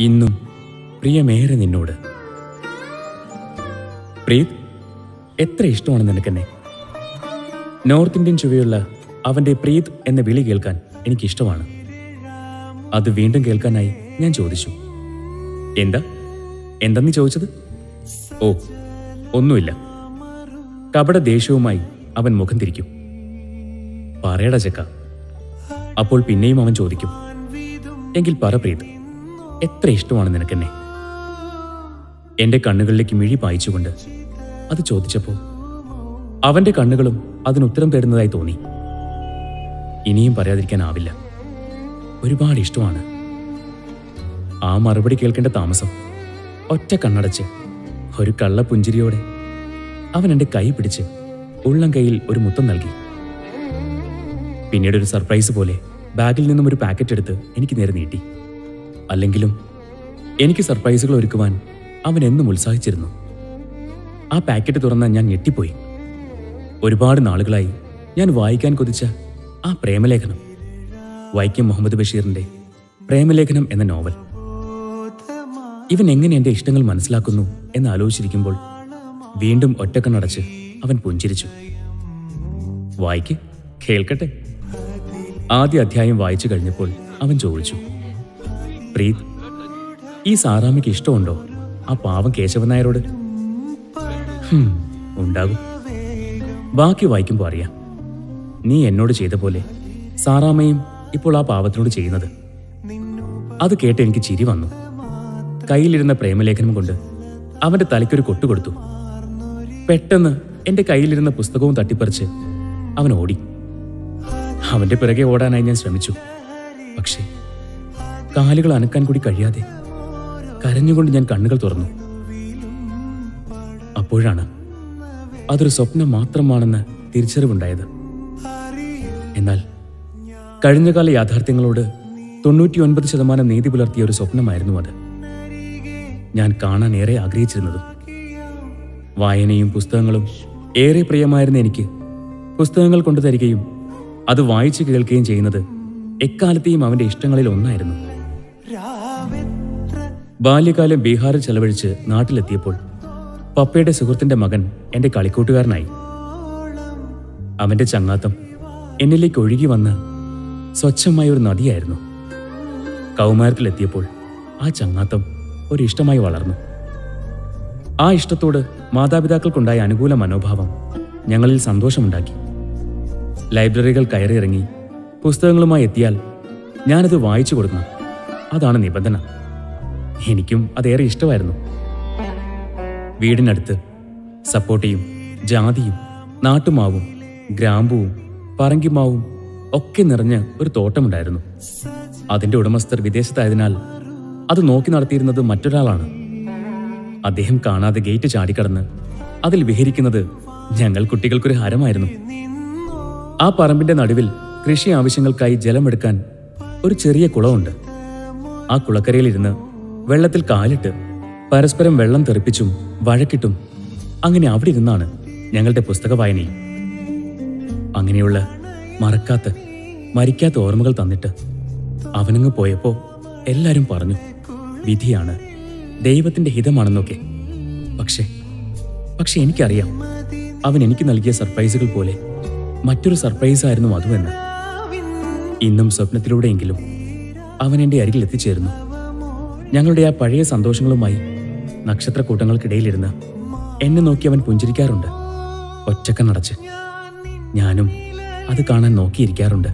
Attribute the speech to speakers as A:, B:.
A: ഇന്നും പ്രിയമേറെ നിന്നോട്. പ്രീത് എത്ര ഇഷ്ടമാണ് നിനക്കെന്നെ? നോർത്ത് ഇന്ത്യൻ ചുവയുള്ള അവന്റെ പ്രീത് എന്ന വിളി കേൾക്കാൻ എനിക്കിഷ്ടമാണ്. അത് വീണ്ടും കേൾക്കാനായി ഞാൻ ചോദിച്ചു. എന്താ? എന്താ നീ ചോദിച്ചത്? ഓ ഒന്നുമില്ല. കപട ദേഷ്യവുമായി അവൻ മുഖം തിരിക്കും. പറയടാ ചെക്ക. അപ്പോൾ പിന്നെയും അവൻ ചോദിക്കും. എങ്കിൽ പറ പ്രീത്. എത്ര ഇഷ്ടമാണ് നിനക്കെന്നെ? എന്റെ കണ്ണുകളിലേക്ക് മിഴി പായിച്ചുകൊണ്ട് അത് ചോദിച്ചപ്പോ അവന്റെ കണ്ണുകളും അതിനുത്തരം തരുന്നതായി തോന്നി. ഇനിയും പറയാതിരിക്കാനാവില്ല. ഒരുപാട് ഇഷ്ടമാണ്. ആ മറുപടി കേൾക്കേണ്ട താമസം ഒറ്റ കണ്ണടച്ച് ഒരു കള്ളപ്പുഞ്ചിരിയോടെ അവൻ എന്റെ കൈ പിടിച്ച് ഉള്ളം കൈയിൽ ഒരു മുത്തം നൽകി. പിന്നീട് ഒരു സർപ്രൈസ് പോലെ ബാഗിൽ നിന്നും ഒരു പാക്കറ്റ് എടുത്ത് എനിക്ക് നേരെ നീട്ടി. അല്ലെങ്കിലും എനിക്ക് സർപ്രൈസുകൾ ഒരുക്കുവാൻ അവൻ എന്നും ഉത്സാഹിച്ചിരുന്നു. ആ പാക്കറ്റ് തുറന്ന ഞാൻ ഞെട്ടിപ്പോയി. ഒരുപാട് നാളുകളായി ഞാൻ വായിക്കാൻ കൊതിച്ച ആ പ്രേമലേഖനം. വൈക്കം മുഹമ്മദ് ബഷീറിന്റെ പ്രേമലേഖനം എന്ന നോവൽ. ഇവൻ എങ്ങനെ എന്റെ ഇഷ്ടങ്ങൾ മനസ്സിലാക്കുന്നു എന്ന് ആലോചിച്ചിരിക്കുമ്പോൾ വീണ്ടും ഒറ്റക്കണ്ണടച്ച് അവൻ പുഞ്ചിരിച്ചു. വായിക്ക് കേൾക്കട്ടെ? ആദ്യ അധ്യായം വായിച്ചു കഴിഞ്ഞപ്പോൾ അവൻ ചോദിച്ചു പ്രീത് ഈ സാറാമ്മയ്ക്ക് ഇഷ്ടമുണ്ടോ? ആ പാവം കേശവൻ നായരോട്? ഉണ്ടാകും. ബാക്കി വായിക്കുമ്പോൾ അറിയാം. നീ എന്നോട് ചെയ്ത പോലെ സാറാമ്മയും ഇപ്പോൾ ആ പാവത്തിനോട് ചെയ്യുന്നത്. അത് കേട്ട് എനിക്ക് ചിരി വന്നു. കയ്യിലിരുന്ന പ്രേമലേഖനം കൊണ്ട് അവന്റെ തലയ്ക്കൊരു കൊട്ടുകൊടുത്തു പെട്ടെന്ന് എന്റെ കയ്യിലിരുന്ന പുസ്തകവും തട്ടിപ്പറിച്ച് അവൻ ഓടി. അവന്റെ പിറകെ ഓടാനായി ഞാൻ ശ്രമിച്ചു. പക്ഷേ കാലുകൾ അനക്കാൻ കൂടി കഴിയാതെ കരഞ്ഞുകൊണ്ട് ഞാൻ കണ്ണുകൾ തുറന്നു. അപ്പോഴാണ് അതൊരു സ്വപ്നം മാത്രമാണെന്ന് തിരിച്ചറിവുണ്ടായത്. എന്നാൽ കഴിഞ്ഞകാല യാഥാർത്ഥ്യങ്ങളോട് തൊണ്ണൂറ്റിയൊൻപത് ശതമാനം നീതി പുലർത്തിയ ഒരു സ്വപ്നമായിരുന്നു അത്. ഞാൻ കാണാൻ ഏറെ ആഗ്രഹിച്ചിരുന്നതും വായനയും പുസ്തകങ്ങളും ഏറെ പ്രിയമായിരുന്ന എനിക്ക് പുസ്തകങ്ങൾ കൊണ്ടുതരികയും അത് വായിച്ചു കേൾക്കുകയും ചെയ്യുന്നത് എക്കാലത്തെയും അവന്റെ ഇഷ്ടങ്ങളിൽ ഒന്നായിരുന്നു. ബാല്യകാലം ബീഹാറിൽ ചെലവഴിച്ച് നാട്ടിലെത്തിയപ്പോൾ പപ്പയുടെ സുഹൃത്തിന്റെ മകൻ എന്റെ കളിക്കൂട്ടുകാരനായി. അവന്റെ ചങ്ങാത്തം എന്നിലേക്ക് ഒഴുകി വന്ന് സ്വച്ഛമായ ഒരു നദിയായിരുന്നു. കൗമാരത്തിലെത്തിയപ്പോൾ ആ ചങ്ങാത്തം ഒരു ഇഷ്ടമായി വളർന്നു. ആ ഇഷ്ടത്തോട് മാതാപിതാക്കൾക്കുണ്ടായ അനുകൂല മനോഭാവം ഞങ്ങളിൽ സന്തോഷമുണ്ടാക്കി. ലൈബ്രറികൾ കയറിയിറങ്ങി പുസ്തകങ്ങളുമായി എത്തിയാൽ ഞാനത് വായിച്ചു കൊടുക്കണം. അതാണ് നിബന്ധന. എനിക്കും അതേറെ ഇഷ്ടമായിരുന്നു. വീടിനടുത്ത് സപ്പോട്ടയും ജാതിയും നാട്ടുമാവും ഗ്രാമ്പുവും പറങ്കിമാവും ഒക്കെ നിറഞ്ഞ ഒരു തോട്ടമുണ്ടായിരുന്നു. അതിന്റെ ഉടമസ്ഥർ വിദേശത്തായതിനാൽ അത് നോക്കി നടത്തിയിരുന്നത് മറ്റൊരാളാണ്. അദ്ദേഹം കാണാതെ ഗേറ്റ് ചാടിക്കടന്ന് അതിൽ വിഹരിക്കുന്നത് ഞങ്ങൾ കുട്ടികൾക്കൊരു ഹരമായിരുന്നു. ആ പറമ്പിന്റെ നടുവിൽ കൃഷി ആവശ്യങ്ങൾക്കായി ജലമെടുക്കാൻ ഒരു ചെറിയ കുളമുണ്ട്. ആ കുളക്കരയിലിരുന്ന് വെള്ളത്തിൽ കാലിട്ട് പരസ്പരം വെള്ളം തെറിപ്പിച്ചും വഴക്കിട്ടും അങ്ങനെ അവിടെ ഇരുന്നാണ് ഞങ്ങളുടെ പുസ്തക വായനയും അങ്ങനെയുള്ള മറക്കാത്ത മരിക്കാത്ത ഓർമ്മകൾ തന്നിട്ട് അവനങ്ങ് പോയപ്പോ എല്ലാരും പറഞ്ഞു വിധിയാണ്. ദൈവത്തിന്റെ ഹിതമാണെന്നൊക്കെ. പക്ഷേ പക്ഷെ എനിക്കറിയാം. അവൻ എനിക്ക് നൽകിയ സർപ്രൈസുകൾ പോലെ മറ്റൊരു സർപ്രൈസ് ആയിരുന്നു അതുവെന്ന് ഇന്നും സ്വപ്നത്തിലൂടെയെങ്കിലും അവൻ എന്റെ അരികിൽ എത്തിച്ചേരുന്നു. ഞങ്ങളുടെ ആ പഴയ സന്തോഷങ്ങളുമായി നക്ഷത്രക്കൂട്ടങ്ങൾക്കിടയിലിരുന്ന് എന്നെ നോക്കി അവൻ പുഞ്ചിരിക്കാറുണ്ട്. ഒറ്റക്കണ്ണടച്ച് ഞാനും അത് കാണാൻ നോക്കിയിരിക്കാറുണ്ട്.